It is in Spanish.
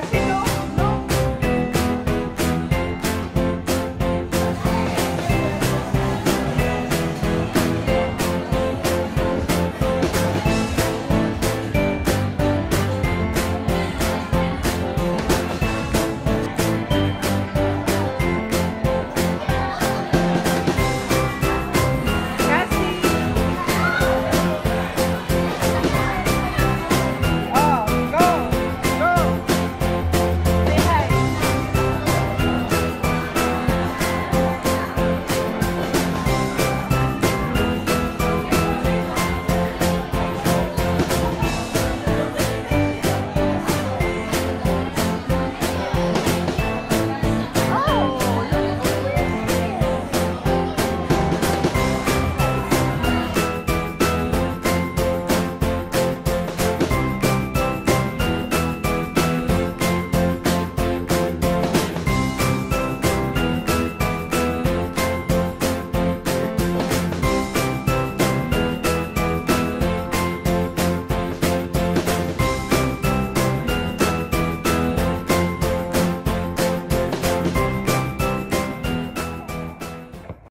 gracias.